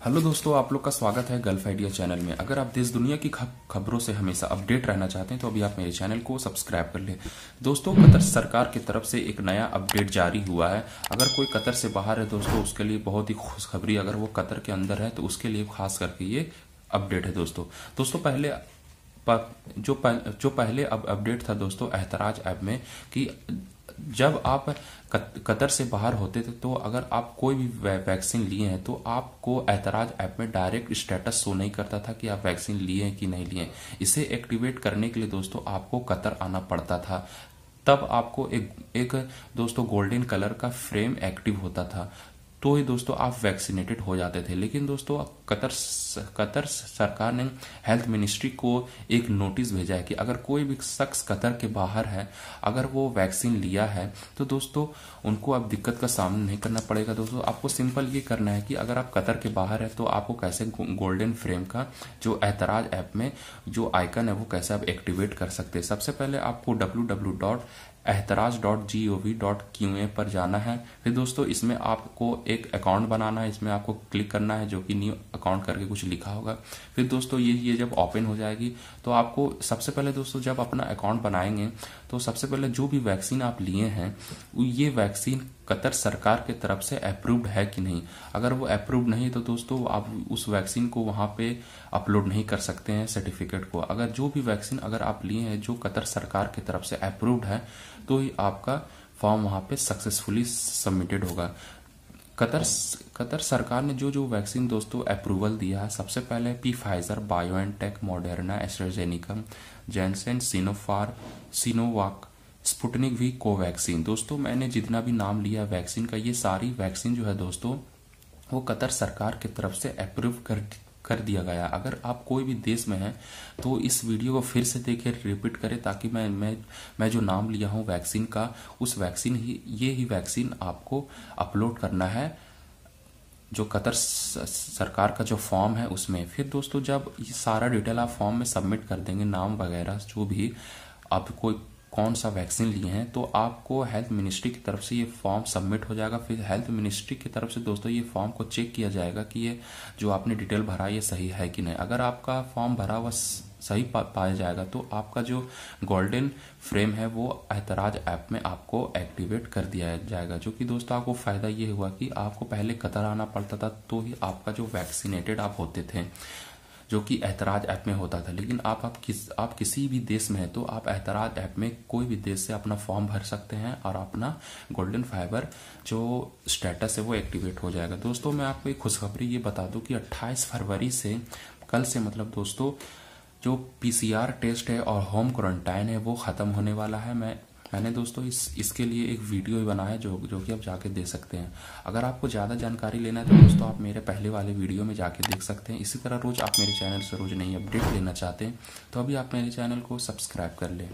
Hello दोस्तों, आप लोग का स्वागत है गल्फ आइडिया चैनल में। अगर आप देश दुनिया की खबरों से हमेशा अपडेट रहना चाहते हैं तो अभी आप मेरे चैनल को सब्सक्राइब कर लें। दोस्तों, कतर सरकार की तरफ़ से एक नया अपडेट जारी हुआ है। अगर कोई कतर से बाहर है दोस्तों, उसके लिए बहुत ही खुशखबरी, अगर वो कतर के अंदर है तो उसके लिए खास करके ये अपडेट है दोस्तों। दोस्तों, पहले जो जो पहले अब अपडेट था दोस्तों, एहतराज ऐप में, कि जब आप कतर से बाहर होते थे तो अगर आप कोई भी वैक्सीन लिए हैं तो आपको ऐतराज ऐप में डायरेक्ट स्टेटस शो नहीं करता था कि आप वैक्सीन लिए हैं कि नहीं लिए इसे एक्टिवेट करने के लिए दोस्तों आपको कतर आना पड़ता था। तब आपको एक एक दोस्तों गोल्डन कलर का फ्रेम एक्टिव होता था। तो ही दोस्तों आप वैक्सीनेटेड हो जाते थे। लेकिन दोस्तों कतर कतर सरकार ने हेल्थ मिनिस्ट्री को एक नोटिस भेजा है कि अगर कोई भी शख्स कतर के बाहर है, अगर वो वैक्सीन लिया है तो दोस्तों उनको अब दिक्कत का सामना नहीं करना पड़ेगा। दोस्तों आपको सिंपल ये करना है कि अगर आप कतर के बाहर है तो आपको कैसे गोल्डन फ्रेम का जो एतराज़ ऐप में जो आइकन है, वो कैसे आप एक्टिवेट कर सकते हैं। सबसे पहले आपको W W dot Ehteraz dot G O V dot Q A पर जाना है। फिर दोस्तों, इसमें आपको एक अकाउंट बनाना है। इसमें आपको क्लिक करना है जो कि न्यू अकाउंट करके कुछ लिखा होगा। फिर दोस्तों, ये ये जब ओपन हो जाएगी तो आपको सबसे पहले दोस्तों, जब अपना अकाउंट बनाएँगे तो सबसे पहले जो भी वैक्सीन आप लिए हैं, ये वैक्सीन कतर सरकार के तरफ़ से अप्रूव्ड है कि नहीं? अगर वो अप्रूव्ड नहीं तो दोस्तों, आप उस वैक्सीन को वहाँ पे अपलोड नहीं कर सकते हैं सर्टिफिकेट को। अगर जो भी वैक्सीन अगर आप लिए हैं, जो कतर सरकार की तरफ़ से अप्रूव्ड है तो ही आपका फॉर्म वहाँ पे सक्सेसफुली सबमिटेड होगा। कतर कतर सरकार ने जो जो वैक्सीन दोस्तों अप्रूवल दिया है, सबसे पहले P Pfizer BioNTech Moderna AstraZeneca Janssen Sinopharm Sinovac Sputnik V Covaxin. दोस्तों, मैंने जितना भी नाम लिया वैक्सीन का, ये सारी वैक्सीन जो है दोस्तों, वो कतर सरकार की तरफ़ से अप्रूव कर कर दिया गया। अगर आप कोई भी देश में हैं तो इस वीडियो को फिर से देखें रिपीट करें, ताकि मैं मैं मैं जो नाम लिया हूँ वैक्सीन का, उस वैक्सीन ही, ये ही वैक्सीन आपको अपलोड करना है, जो कतर सरकार का जो फॉर्म है उसमें। फिर दोस्तों, जब ये सारा डिटेल आप फॉर्म में सबमिट कर देंगे, नाम वगैरह, जो भी आप कोई कौन सा वैक्सीन लिए हैं तो आपको हेल्थ मिनिस्ट्री की तरफ़ से ये फॉर्म सबमिट हो जाएगा। फिर हेल्थ मिनिस्ट्री की तरफ़ से दोस्तों ये फॉर्म को चेक किया जाएगा कि ये जो आपने डिटेल भरा ये सही है कि नहीं। अगर आपका फॉर्म भरा हुआ सही पा, पाया जाएगा तो आपका जो गोल्डन फ्रेम है वो एतराज़ ऐप में आपको एक्टिवेट कर दिया जाएगा। जो कि दोस्तों आपको फ़ायदा ये हुआ कि आपको पहले कतर आना पड़ता था तो ही आपका जो वैक्सीनेटेड आप होते थे। जो कि एतराज़ ऐप में होता था। लेकिन आप आप किस, आप किसी भी देश में है तो आप एतराज़ ऐप में कोई भी देश से अपना फॉर्म भर सकते हैं और अपना गोल्डन फाइबर जो स्टेटस है वो एक्टिवेट हो जाएगा। दोस्तों, मैं आपको एक खुशखबरी ये बता दूँ कि 28 फरवरी से, कल से मतलब दोस्तों, जो पीसीआर टेस्ट है और होम क्वारंटाइन है, वो खत्म होने वाला है। मैं मैंने दोस्तों इस, इसके लिए एक वीडियो भी बनाया जो जो कि आप जाके देख सकते हैं। अगर आपको ज़्यादा जानकारी लेना है तो दोस्तों आप मेरे पहले वाले वीडियो में जाके देख सकते हैं। इसी तरह रोज़ आप मेरे चैनल से रोज़ नई अपडेट लेना चाहते हैं तो अभी आप मेरे चैनल को सब्सक्राइब कर लें।